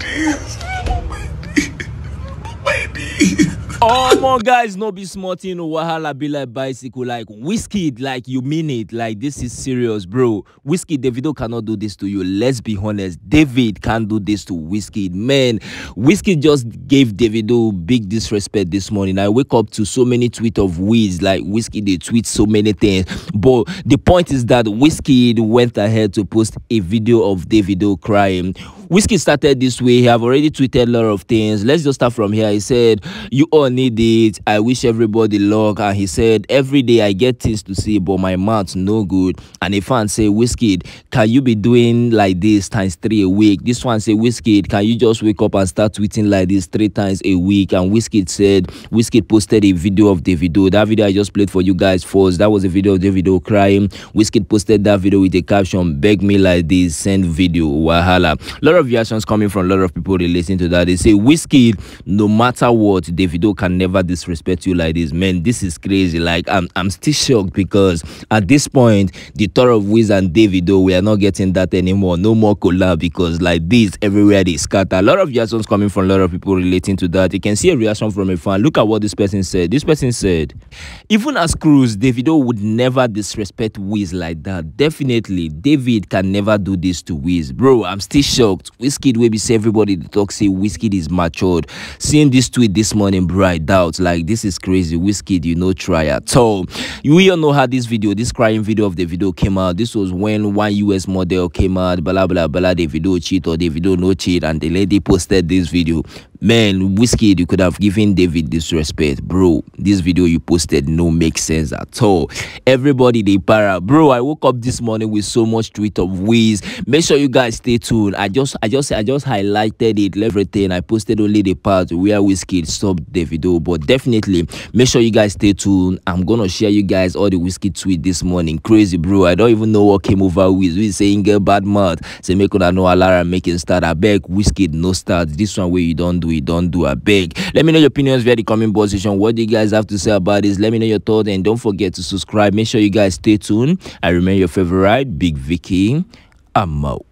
ideas. On, guys, no be smart, you know, wahala be like bicycle, like Wizkid, like you mean it, like this is serious, bro. Wizkid, Davido cannot do this to you. Let's be honest, David can't do this to Wizkid, man. Wizkid just gave Davido big disrespect this morning. I wake up to so many tweets of Wiz, like Wizkid, they tweet so many things, but the point is that Wizkid went ahead to post a video of Davido crying. Wizkid started this way. He have already tweeted a lot of things. Let's just start from here. He said, "You all need it. I wish everybody luck." And he said, "Every day I get things to see, but my mouth no good." And a fan say, "Wizkid, can you be doing like this times three a week?" This one say, "Wizkid, can you just wake up and start tweeting like this three times a week?" And Wizkid said, "Wizkid posted a video of Davido. That video I just played for you guys first. That was a video of Davido crying. Wizkid posted that video with a caption, "Beg me like this. Send video. Wahala." A lot of reactions coming from a lot of people relating to that. They say, Wizkid, no matter what, Davido can never disrespect you like this. Man, this is crazy. Like, I'm, I'm still shocked because at this point, the tour of Wiz and Davido, we are not getting that anymore. No more collab because like this, everywhere they scatter. A lot of reactions coming from a lot of people relating to that. You can see a reaction from a fan. Look at what this person said. This person said, even as Cruz, Davido would never disrespect Wiz like that. Definitely, David can never do this to Wiz. Bro, I'm still shocked. Wizkid wey be say everybody dey talk say Wizkid is matured. Seeing this tweet this morning, bro, I doubt. Like this is crazy. Wizkid, you know, try at all. We all know how this video, this crying video of Davido came out. This was when one US model came out, blah blah blah. Davido cheat or Davido no cheat, and the lady posted this video. Man, Wizkid, you could have given David disrespect, bro. This video you posted no make sense at all. Everybody they para, bro. I woke up this morning with so much tweet of Wiz. Make sure you guys stay tuned. I just, I just, I just highlighted it, everything. I posted only the part where Wizkid stopped the video, but definitely make sure you guys stay tuned. I'm gonna share you guys all the Wizkid tweet this morning. Crazy, bro. I don't even know what came over with. We saying get bad mouth. Say make know Alara making start. I beg Wizkid no start. This one where you don't do it, don't do. a big. Let me know your opinions via the comment box section. What do you guys have to say about this? Let me know your thoughts and don't forget to subscribe. Make sure you guys stay tuned. I remain your favorite Big Vicki. I'm out.